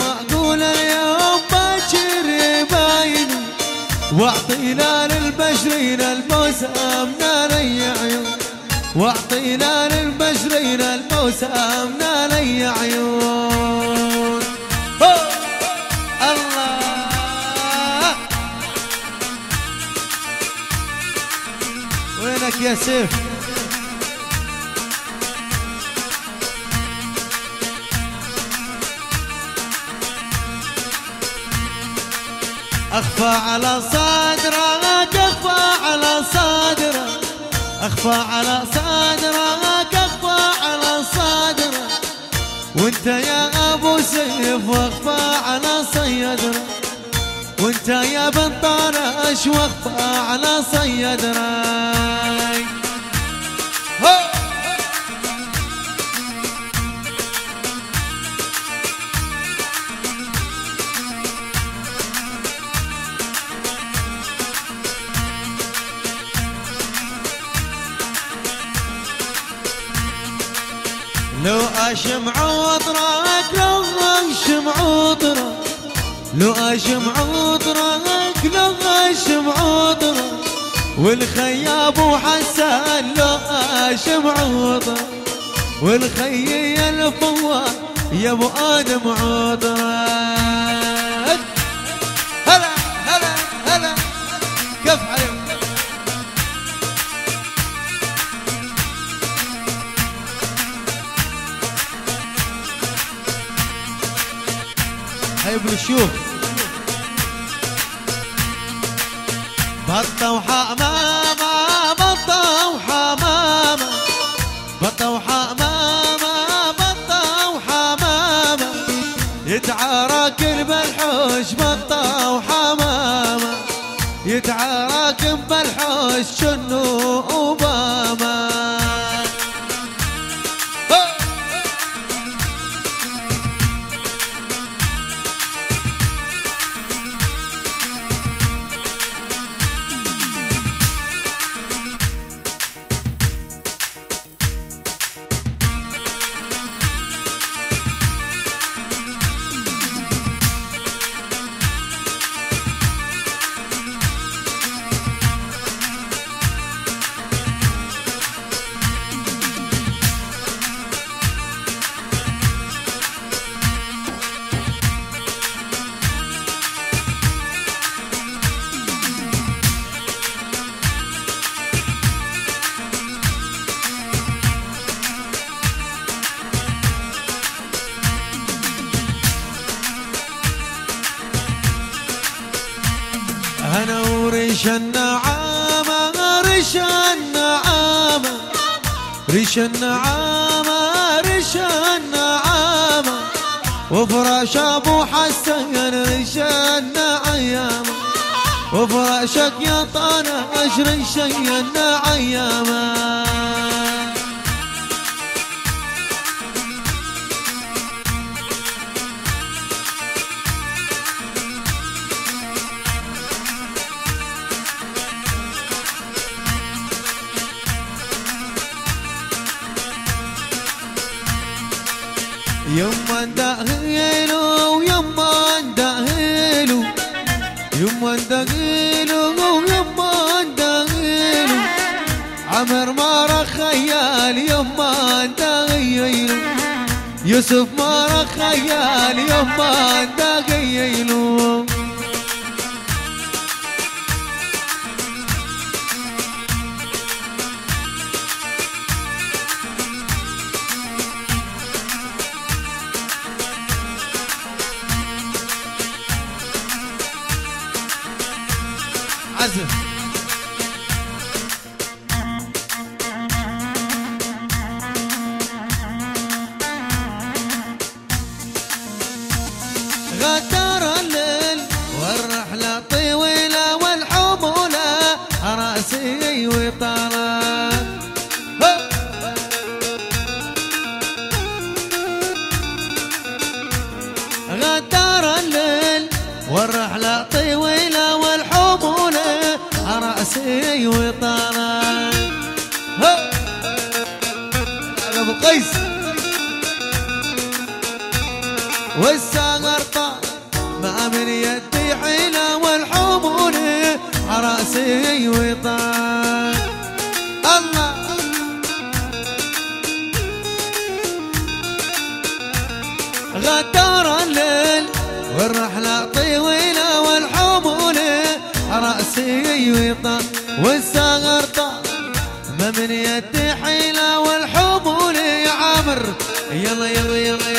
أقول اليوم بكر باين. واعطينا للبشرين الموسم ناري عيون. واعطينا للبشرين الموسم ناري عيون. هو! الله. وينك يا سيف؟ أخفى على صدرك اخفى على صدرك أخفى على صدرك اخفى على صدرك وأنت يا أبو سيف وأخفى على صيدرك وأنت يا بن طرش وأخفى على صيدرك اشم عطرك لو اشم عطرك والخياب وحسن لو اشم عطرك. والخي الفوار يا أبو آدم عطرك. هلا هلا هلا. كف عليك هاي ابن الشوف بطة وحمامة بطة وحمامة بطة وحمامة بطة وحمامة يتعارك بالحوش بطة وحمامة يتعارك بالحوش شنو ريش النعامة ريش النعامة. وفراش ابو حسن ريش النعيامة وفراشك يا طناش ريش النعيامة يما دهيلو يما دهيلو يما دهيلو يما دهيلو عمر ما خيال يما دهيلو يوسف ما خيال يما دهيلو غدار الليل والرحلة طويلة والحمولة رأسي وطالع غدار الليل والرحلة طويلة والحمولة رأسي وطالع أبو قيس. والسلام من يدي حيلة والحمول عراسي وطار الله. غدار الليل والرحلة طويلة والحمول رأسي وطار والساغر طار ما من يدي حيلة والحمول يا يلا يلا يلا يلا يلا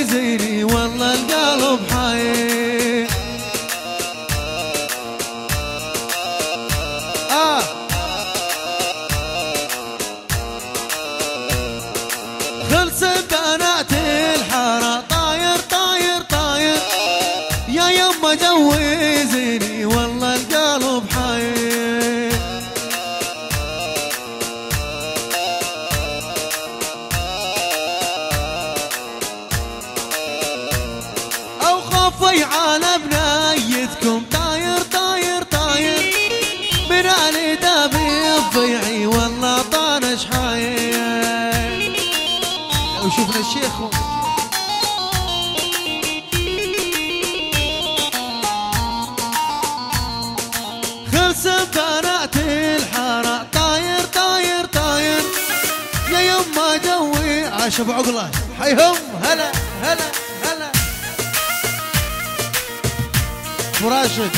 يزيني والله القلب حبيبي بنات الحارة. طاير طاير طاير. يا يما جوي عاش ابو عقله حيهم هلا هلا هلا. فراشد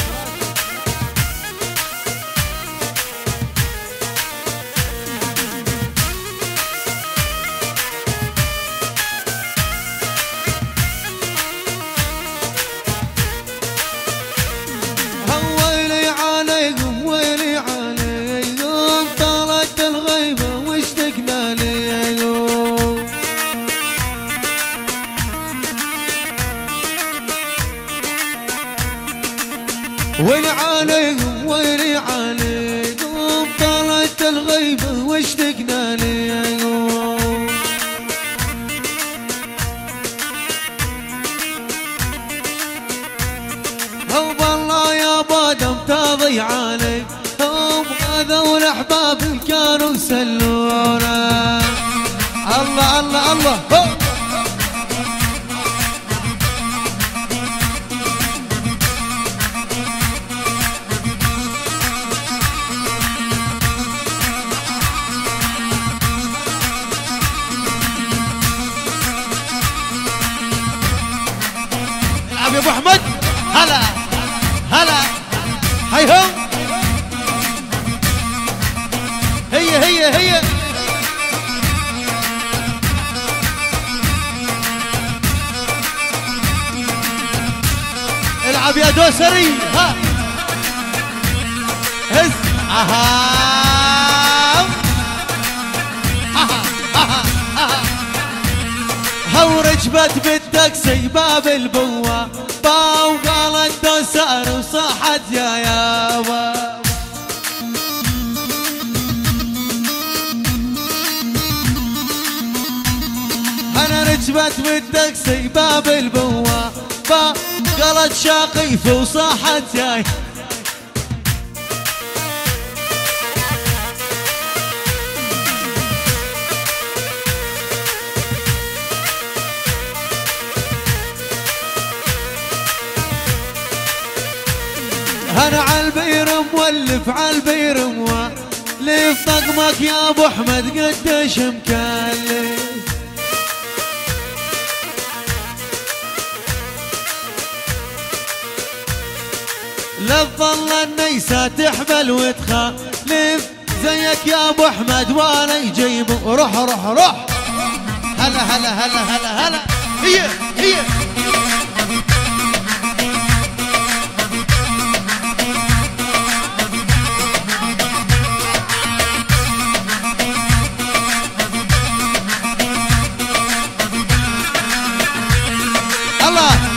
هم هذول احباب كانوا يسلونا الله الله. الله. العب يا أبو أحمد. الكوثري ها. هز أها. هو رجبت بدك زي باب البوة باو قالت دوسار وصاحت يا يابا أنا رجبت بدك زي باب البوة باو قالت شاقيف وصاحت يا أنا عالبير مولف عالبير مولف طقمك يا أبو أحمد قديش مكلف. لا تظل النيسة تحمل وتخالف. زيك يا أبو أحمد ولا يجيب. روح روح روح. هلا هلا هلا هلا هلا. هي هي. الله.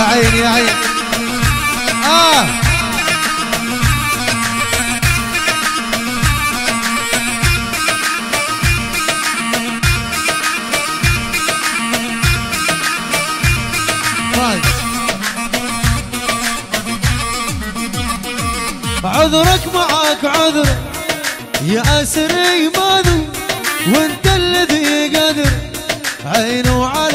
يا عين يا عين آه. طيب. عذرك معاك عذر يا أسري ماذي وانت الذي قادر عين وعين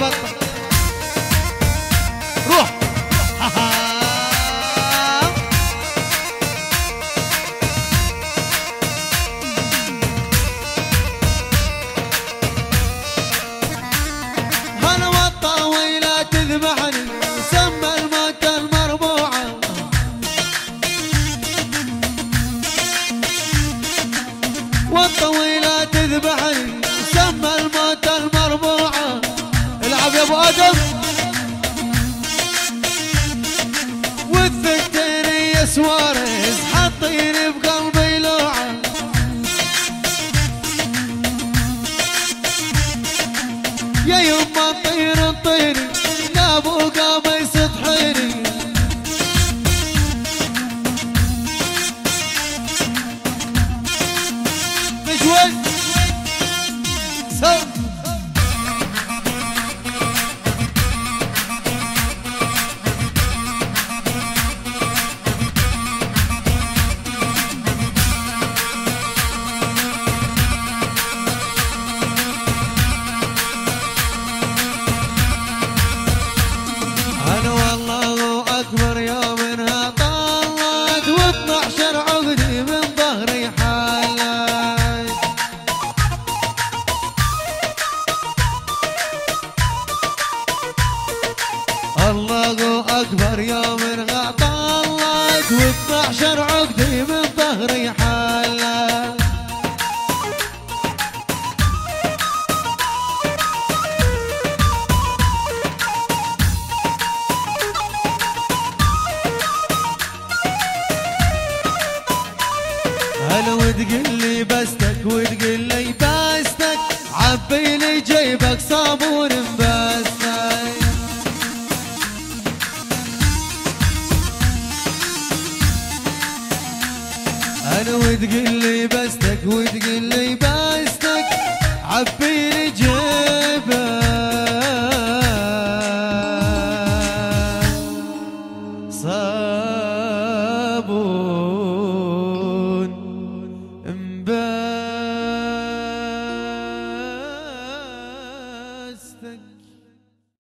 वक्त E aí, eu matei. غريح أنا وتقلي بستك وتقلي بستك عبيني جوا